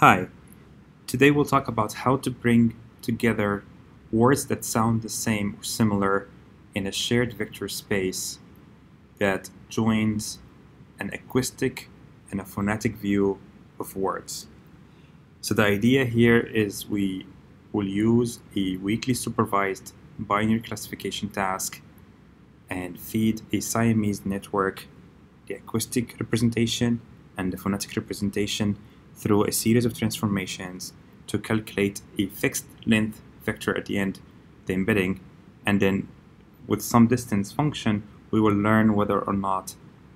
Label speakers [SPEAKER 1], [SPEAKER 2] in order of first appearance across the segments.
[SPEAKER 1] Hi, today we'll talk about how to bring together words that sound the same or similar in a shared vector space that joins an acoustic and a phonetic view of words. So the idea here is we will use a weakly supervised binary classification task and feed a Siamese network the acoustic representation and the phonetic representation through a series of transformations to calculate a fixed length vector at the end, the embedding, and then with some distance function, we will learn whether or not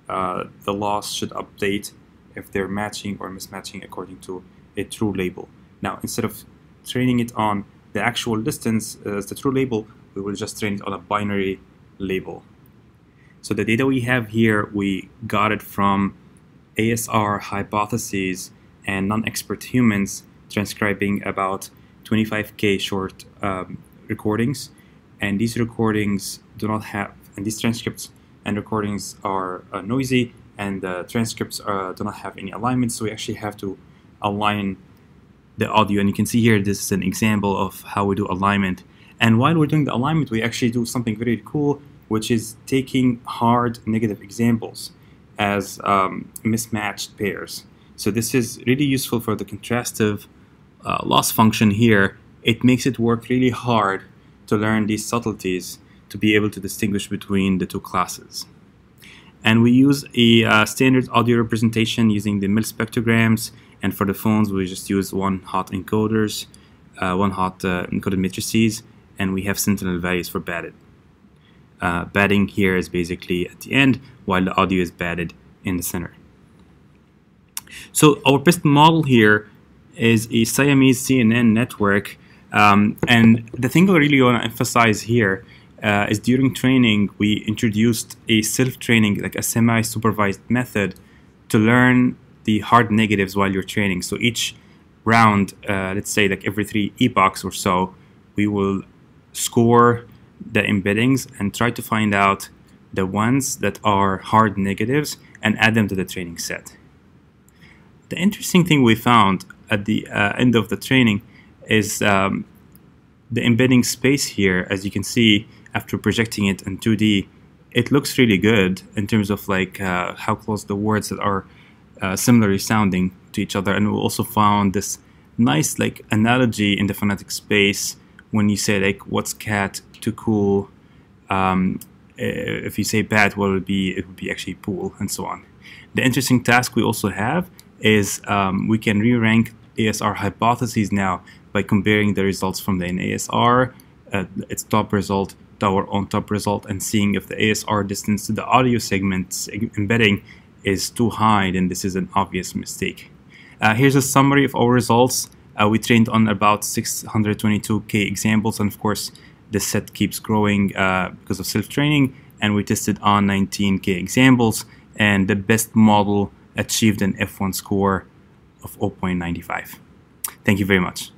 [SPEAKER 1] uh, the loss should update if they're matching or mismatching according to a true label. Now, instead of training it on the actual distance as the true label, we will just train it on a binary label. So the data we have here, we got it from ASR hypotheses and non-expert humans transcribing about 25k short um, recordings. And these recordings do not have and these transcripts and recordings are uh, noisy and the transcripts uh, do not have any alignment. So we actually have to align the audio. And you can see here this is an example of how we do alignment. And while we're doing the alignment we actually do something very cool which is taking hard negative examples as um, mismatched pairs so this is really useful for the contrastive uh, loss function here. It makes it work really hard to learn these subtleties to be able to distinguish between the two classes. And we use a uh, standard audio representation using the mel spectrograms. And for the phones, we just use one hot encoders, uh, one hot uh, encoded matrices, and we have sentinel values for padded. Uh, padding here is basically at the end, while the audio is padded in the center. So our best model here is a Siamese CNN network. Um, and the thing I really want to emphasize here uh, is during training, we introduced a self-training, like a semi-supervised method to learn the hard negatives while you're training. So each round, uh, let's say like every three epochs or so, we will score the embeddings and try to find out the ones that are hard negatives and add them to the training set. The interesting thing we found at the uh, end of the training is um, the embedding space here, as you can see, after projecting it in 2D, it looks really good in terms of like uh, how close the words that are uh, similarly sounding to each other. And we also found this nice like analogy in the phonetic space when you say like what's cat to cool. Um, if you say bad, what would be? It would be actually pool and so on. The interesting task we also have is um, we can re-rank ASR hypotheses now by comparing the results from the NASR, uh, its top result to our own top result, and seeing if the ASR distance to the audio segment embedding is too high, then this is an obvious mistake. Uh, here's a summary of our results. Uh, we trained on about 622k examples, and of course, the set keeps growing uh, because of self-training, and we tested on 19k examples, and the best model achieved an F1 score of 0.95. Thank you very much.